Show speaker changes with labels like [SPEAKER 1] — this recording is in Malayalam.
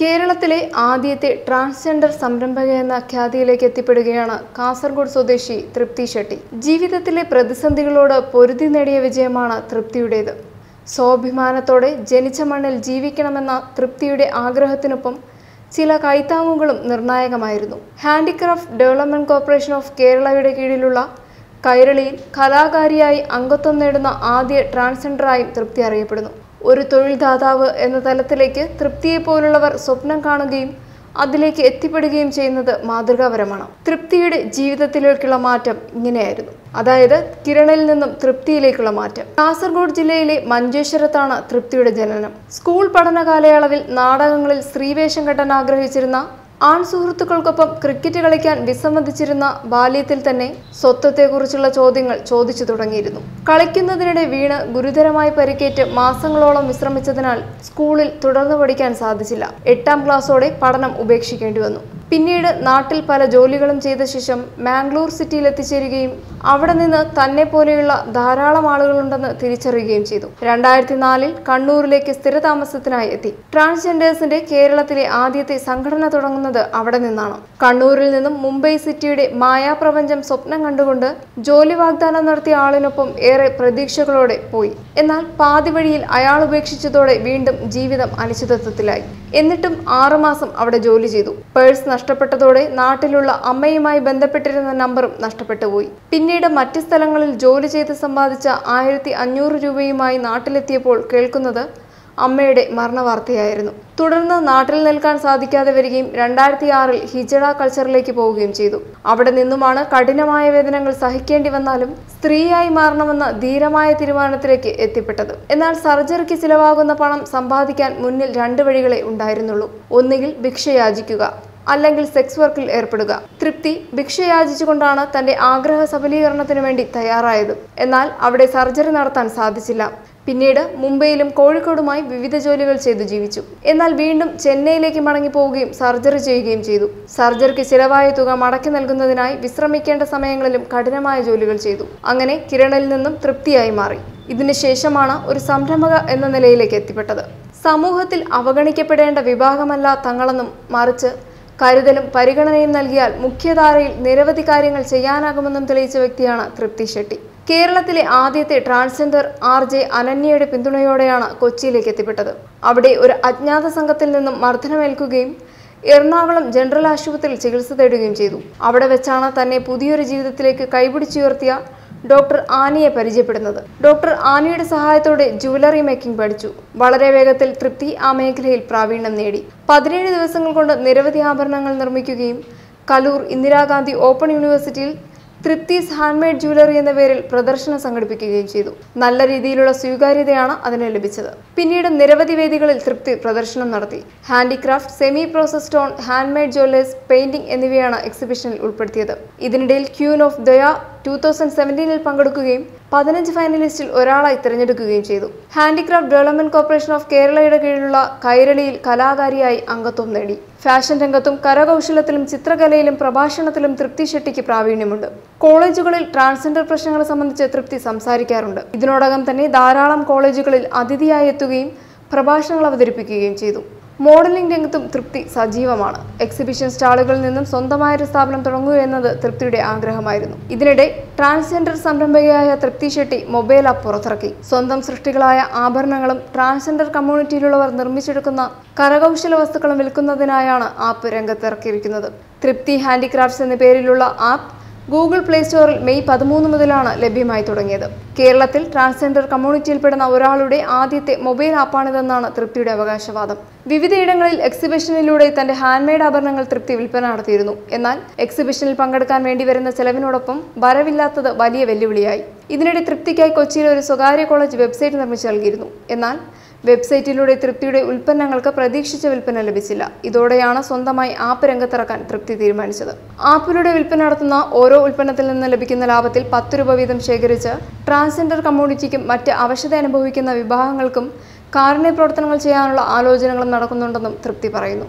[SPEAKER 1] കേരളത്തിലെ ആദ്യത്തെ ട്രാൻസ്ജെൻഡർ സംരംഭക എന്ന ഖ്യാതിയിലേക്ക് എത്തിപ്പെടുകയാണ് കാസർഗോഡ് സ്വദേശി തൃപ്തി ഷെട്ടി. ജീവിതത്തിലെ പ്രതിസന്ധികളോട് പൊരുതി നേടിയ വിജയമാണ് തൃപ്തിയുടേത്. സ്വാഭിമാനത്തോടെ ജനിച്ച മണ്ണിൽ ജീവിക്കണമെന്ന തൃപ്തിയുടെ ആഗ്രഹത്തിനൊപ്പം ചില കൈത്താങ്ങുകളും നിർണായകമായിരുന്നു. ഹാൻഡിക്രാഫ്റ്റ് ഡെവലപ്മെന്റ് കോർപ്പറേഷൻ ഓഫ് കേരളയുടെ കീഴിലുള്ള കൈരളിയിൽ കലാകാരിയായി അംഗത്വം നേടുന്ന ആദ്യ ട്രാൻസ്ജെൻഡറായും തൃപ്തി അറിയപ്പെടുന്നു. ഒരു തൊഴിൽദാതാവ് എന്ന തലത്തിലേക്ക് തൃപ്തിയെ പോലുള്ളവർ സ്വപ്നം കാണുകയും അതിലേക്ക് എത്തിപ്പെടുകയും ചെയ്യുന്നത് മാതൃകാപരമാണ്. തൃപ്തിയുടെ ജീവിതത്തിലേക്കുള്ള മാറ്റം ഇങ്ങനെയായിരുന്നു. അതായത് കിരണിൽ നിന്നും തൃപ്തിയിലേക്കുള്ള മാറ്റം. കാസർഗോഡ് ജില്ലയിലെ മഞ്ചേശ്വരത്താണ് തൃപ്തിയുടെ ജനനം. സ്കൂൾ പഠന കാലയളവിൽ നാടകങ്ങളിൽ സ്ത്രീവേഷം കെട്ടാൻ ആഗ്രഹിച്ചിരുന്ന ആൺ സുഹൃത്തുക്കൾക്കൊപ്പം ക്രിക്കറ്റ് കളിക്കാൻ വിസമ്മതിച്ചിരുന്ന ബാല്യത്തിൽ തന്നെ സ്വത്വത്തെക്കുറിച്ചുള്ള ചോദ്യങ്ങൾ ചോദിച്ചു തുടങ്ങിയിരുന്നു. കളിക്കുന്നതിനിടെ വീണ് ഗുരുതരമായി പരിക്കേറ്റ് മാസങ്ങളോളം വിശ്രമിച്ചതിനാൽ സ്കൂളിൽ തുടർന്നു പഠിക്കാൻ സാധിച്ചില്ല. എട്ടാം ക്ലാസ്സോടെ പഠനം ഉപേക്ഷിക്കേണ്ടി വന്നു. പിന്നീട് നാട്ടിൽ പല ജോലികളും ചെയ്ത ശേഷം മാംഗ്ലൂർ സിറ്റിയിൽ എത്തിച്ചേരുകയും അവിടെ നിന്ന് തന്നെ പോലെയുള്ള ധാരാളം ആളുകളുണ്ടെന്ന് തിരിച്ചറിയുകയും ചെയ്തു. രണ്ടായിരത്തി നാലിൽ കണ്ണൂരിലേക്ക് സ്ഥിരതാമസത്തിനായി എത്തി. ട്രാൻസ്ജെൻഡേഴ്സിന്റെ കേരളത്തിലെ ആദ്യത്തെ സംഘടന തുടങ്ങുന്നത് അവിടെ നിന്നാണ്. കണ്ണൂരിൽ നിന്നും മുംബൈ സിറ്റിയുടെ മായാപ്രപഞ്ചം സ്വപ്നം കണ്ടുകൊണ്ട് ജോലി വാഗ്ദാനം നടത്തിയ ആളിനൊപ്പം ഏറെ പ്രതീക്ഷകളോടെ പോയി. എന്നാൽ പാതി വഴിയിൽ അയാൾ ഉപേക്ഷിച്ചതോടെ വീണ്ടും ജീവിതം അനിശ്ചിതത്വത്തിലായി. എന്നിട്ടും ആറുമാസം അവിടെ ജോലി ചെയ്തു. പേഴ്സ് നഷ്ടപ്പെട്ടതോടെ നാട്ടിലുള്ള അമ്മയുമായി ബന്ധപ്പെട്ടിരുന്ന നമ്പറും നഷ്ടപ്പെട്ടുപോയി പിന്നീട് മറ്റ് സ്ഥലങ്ങളിൽ ജോലി ചെയ്ത് സമ്പാദിച്ച ആയിരത്തി അഞ്ഞൂറ് രൂപയുമായി നാട്ടിലെത്തിയപ്പോൾ കേൾക്കുന്നത് അമ്മയുടെ മരണവാർത്തയായിരുന്നു. തുടർന്ന് നാട്ടിൽ നിൽക്കാൻ സാധിക്കാതെ വരികയും രണ്ടായിരത്തി ആറിൽ ഹിജഡ കൾച്ചറിലേക്ക് പോവുകയും ചെയ്തു. അവിടെ നിന്നുമാണ് കഠിനമായ വേദനകൾ സഹിക്കേണ്ടി വന്നാലും സ്ത്രീയായി മാറണമെന്ന ധീരമായ തീരുമാനത്തിലേക്ക് എത്തിപ്പെട്ടത്. എന്നാൽ സർജറിക്ക് ചിലവാകുന്ന പണം സമ്പാദിക്കാൻ മുന്നിൽ രണ്ട് വഴികളെ ഉണ്ടായിരുന്നുള്ളൂ. ഒന്നുകിൽ ഭിക്ഷ യാചിക്കുക അല്ലെങ്കിൽ സെക്സ് വർക്കിൽ ഏർപ്പെടുക. തൃപ്തി ഭിക്ഷ യാചിച്ചുകൊണ്ടാണ് തന്റെ ആഗ്രഹ സഫലീകരണത്തിനു വേണ്ടി തയ്യാറായത്. എന്നാൽ അവിടെ സർജറി നടത്താൻ സാധിച്ചില്ല. പിന്നീട് മുംബൈയിലും കോഴിക്കോടുമായി വിവിധ ജോലികൾ ചെയ്തു ജീവിച്ചു. എന്നാൽ വീണ്ടും ചെന്നൈയിലേക്ക് മടങ്ങി പോവുകയും സർജറി ചെയ്യുകയും ചെയ്തു. സർജറിക്ക് ചിലവായ തുക മടക്കി നൽകുന്നതിനായി വിശ്രമിക്കേണ്ട സമയങ്ങളിലും കഠിനമായ ജോലികൾ ചെയ്തു. അങ്ങനെ കിരണിൽ നിന്നും തൃപ്തിയായി മാറി. ഇതിനുശേഷമാണ് ഒരു സംരംഭക എന്ന നിലയിലേക്ക് എത്തിപ്പെട്ടത്. സമൂഹത്തിൽ അവഗണിക്കപ്പെടേണ്ട വിഭാഗമല്ല തങ്ങളെന്നും മറിച്ച് കരുതലും പരിഗണനയും നൽകിയാൽ മുഖ്യധാരയിൽ നിരവധി കാര്യങ്ങൾ ചെയ്യാനാകുമെന്നും തെളിയിച്ച വ്യക്തിയാണ് തൃപ്തി ഷെട്ടി. കേരളത്തിലെ ആദ്യത്തെ ട്രാൻസ്ജെൻഡർ ആർ ജെ അനന്യയുടെ പിന്തുണയോടെയാണ് കൊച്ചിയിലേക്ക് എത്തിപ്പെട്ടത്. അവിടെ ഒരു അജ്ഞാത സംഘത്തിൽ നിന്നും മർദ്ദനമേൽക്കുകയും എറണാകുളം ജനറൽ ആശുപത്രിയിൽ ചികിത്സ തേടുകയും ചെയ്തു. അവിടെ വെച്ചാണ് തന്നെ പുതിയൊരു ജീവിതത്തിലേക്ക് കൈപിടിച്ചുയർത്തിയ ഡോക്ടർ ആനിയെ പരിചയപ്പെടുന്നത്. ഡോക്ടർ ആനിയുടെ സഹായത്തോടെ ജുവലറി മേക്കിംഗ് പഠിച്ചു. വളരെ വേഗത്തിൽ തൃപ്തി ആ മേഖലയിൽ പ്രാവീണ്യം നേടി. പതിനേഴ് ദിവസങ്ങൾ കൊണ്ട് നിരവധി ആഭരണങ്ങൾ നിർമ്മിക്കുകയും കലൂർ ഇന്ദിരാഗാന്ധി ഓപ്പൺ യൂണിവേഴ്സിറ്റിയിൽ തൃപ്തീസ് ഹാൻഡ്മെയ്ഡ് ജ്വല്ലറി എന്ന പേരിൽ പ്രദർശനം സംഘടിപ്പിക്കുകയും ചെയ്തു. നല്ല രീതിയിലുള്ള സ്വീകാര്യതയാണ് അതിന് ലഭിച്ചത്. പിന്നീട് നിരവധി വേദികളിൽ തൃപ്തി പ്രദർശനം നടത്തി. Handicraft semi process stone handmade jewellers painting എന്നിവയാണ് എക്സിബിഷനിൽ ഉൾപ്പെടുത്തിയത്. ഇതിനിടയിൽ queen of Daya two thousand സെവന്റീനിൽ പങ്കെടുക്കുകയും പതിനഞ്ച് ഫൈനലിസ്റ്റിൽ ഒരാളായി തിരഞ്ഞെടുക്കുകയും ചെയ്തു. ഹാൻഡിക്രാഫ്റ്റ് ഡെവലപ്മെന്റ് കോർപ്പറേഷൻ ഓഫ് കേരളയുടെ കീഴിലുള്ള കൈരളിയിൽ കലാകാരിയായി അംഗത്വം നേടി. ഫാഷൻ രംഗത്തും കരകൗശലത്തിലും ചിത്രകലയിലും പ്രഭാഷണത്തിലും തൃപ്തി ഷെട്ടിക്ക് പ്രാവീണ്യമുണ്ട്. കോളേജുകളിൽ ട്രാൻസ്ജെൻഡർ പ്രശ്നങ്ങൾ സംബന്ധിച്ച് തൃപ്തി സംസാരിക്കാറുണ്ട്. ഇതിനോടകം തന്നെ ധാരാളം കോളേജുകളിൽ അതിഥിയായി എത്തുകയും പ്രഭാഷണങ്ങൾ അവതരിപ്പിക്കുകയും ചെയ്തു. മോഡലിംഗ് രംഗത്തും തൃപ്തി സജീവമാണ്. എക്സിബിഷൻ സ്റ്റാളുകളിൽ നിന്നും സ്വന്തമായ ഒരു സ്ഥാപനം തുടങ്ങുക എന്നത് തൃപ്തിയുടെ ആഗ്രഹമായിരുന്നു. ഇതിനിടെ ട്രാൻസ്ജെൻഡർ സംരംഭകയായ തൃപ്തി ഷെട്ടി മൊബൈൽ ആപ്പ് പുറത്തിറക്കി. സ്വന്തം സൃഷ്ടികളായ ആഭരണങ്ങളും ട്രാൻസ്ജെൻഡർ കമ്മ്യൂണിറ്റിയിലുള്ളവർ നിർമ്മിച്ചെടുക്കുന്ന കരകൗശല വസ്തുക്കളും വിൽക്കുന്നതിനായാണ് ആപ്പ് രംഗത്തിറക്കിയിരിക്കുന്നത്. തൃപ്തി ഹാൻഡിക്രാഫ്റ്റ്സ് എന്ന പേരിലുള്ള ആപ്പ് ഗൂഗിൾ പ്ലേ സ്റ്റോറിൽ മെയ് പതിമൂന്ന് മുതലാണ് ലഭ്യമായി തുടങ്ങിയത്. കേരളത്തിൽ ട്രാൻസ്ജെൻഡർ കമ്മ്യൂണിറ്റിയിൽപ്പെടുന്ന ഒരാളുടെ ആദ്യത്തെ മൊബൈൽ ആപ്പാണിതെന്നാണ് തൃപ്തിയുടെ അവകാശവാദം. വിവിധയിടങ്ങളിൽ എക്സിബിഷനിലൂടെ തന്റെ ഹാൻഡ്മെയ്ഡ് ആഭരണങ്ങൾ തൃപ്തി വിൽപ്പന നടത്തിയിരുന്നു. എന്നാൽ എക്സിബിഷനിൽ പങ്കെടുക്കാൻ വേണ്ടി വരുന്ന ചെലവിനോടൊപ്പം വരവില്ലാത്തത് വലിയ വെല്ലുവിളിയായി. ഇതിനിടെ തൃപ്തിക്കായി കൊച്ചിയിൽ ഒരു സ്വകാര്യ കോളേജ് വെബ്സൈറ്റ് നിർമ്മിച്ചു നൽകിയിരുന്നു. എന്നാൽ വെബ്സൈറ്റിലൂടെ തൃപ്തിയുടെ ഉൽപ്പന്നങ്ങൾക്ക് പ്രതീക്ഷിച്ച വിൽപ്പന ലഭിച്ചില്ല. ഇതോടെയാണ് സ്വന്തമായി ആപ്പ് രംഗത്തിറക്കാൻ തൃപ്തി തീരുമാനിച്ചത്. ആപ്പിലൂടെ വിൽപ്പന നടത്തുന്ന ഓരോ ഉൽപ്പന്നത്തിൽ നിന്ന് ലഭിക്കുന്ന ലാഭത്തിൽ പത്ത് രൂപ വീതം ശേഖരിച്ച് ട്രാൻസ്ജെൻഡർ കമ്മ്യൂണിറ്റിക്കും മറ്റ് അവശത അനുഭവിക്കുന്ന വിഭാഗങ്ങൾക്കും കാരുണ്യ പ്രവർത്തനങ്ങൾ ചെയ്യാനുള്ള ആലോചനകളും നടക്കുന്നുണ്ടെന്നും തൃപ്തി പറയുന്നു.